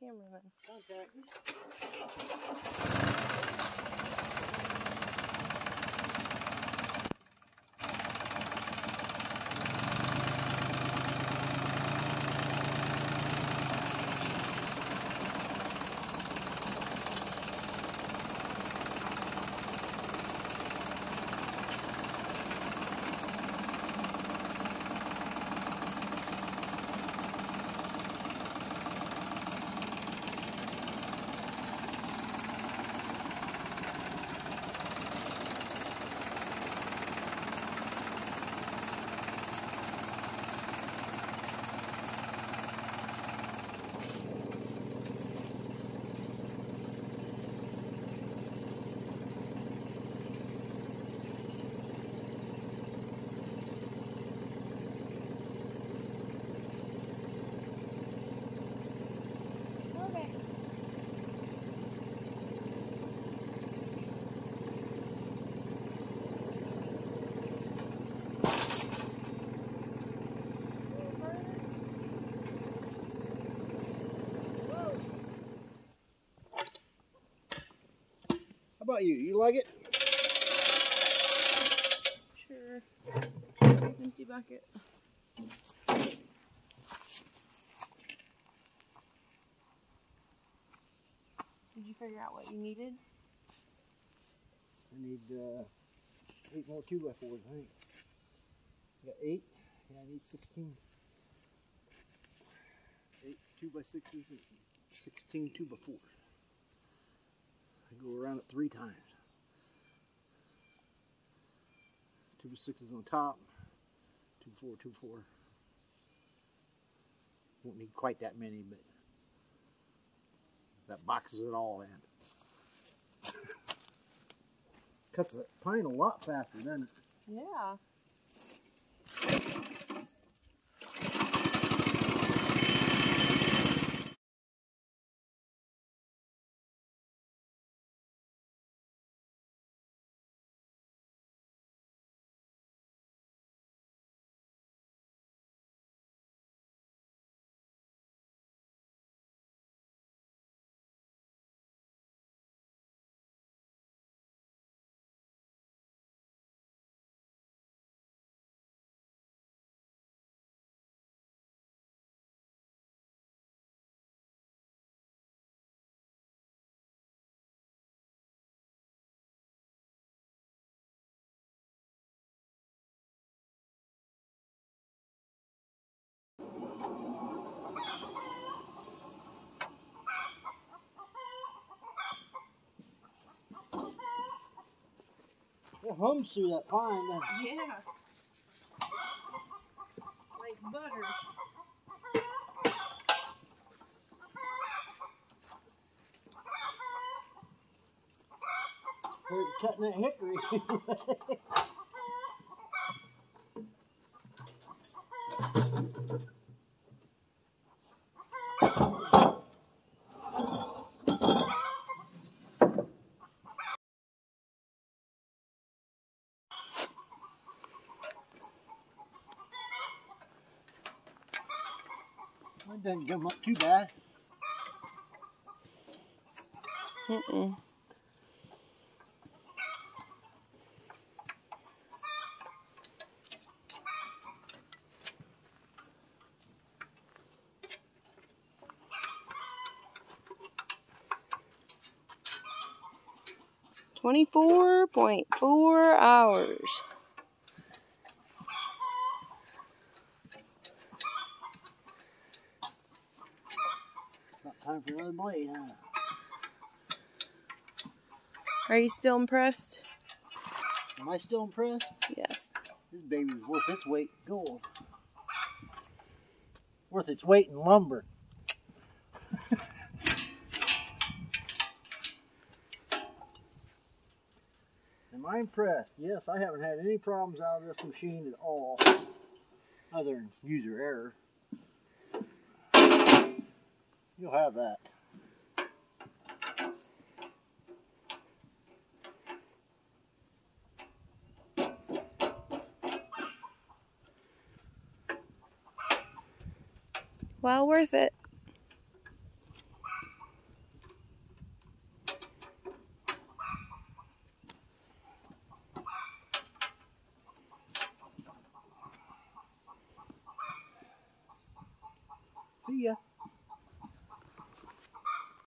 cameraman. Contact. About you? You like it? Sure. Empty bucket. Did you figure out what you needed? I need uh, eight more two by fours, I think. I got eight. Yeah, I need sixteen. Eight two by sixes and sixteen two by fours. Go around it three times. Two sixes on top. Two four two four. Won't need quite that many, but that boxes it all in. Cuts the pine a lot faster, doesn't it? Yeah. It hums through that pine. Yeah. Like butter. Heard cutting that hickory. That doesn't come up too bad. Mm-mm. Twenty-four point four hours. Time for another blade, huh? Are you still impressed? Am I still impressed? Yes. This baby's worth its weight in gold. Worth its weight in lumber. Am I impressed? Yes, I haven't had any problems out of this machine at all, other than user error. You'll have that. Well worth it.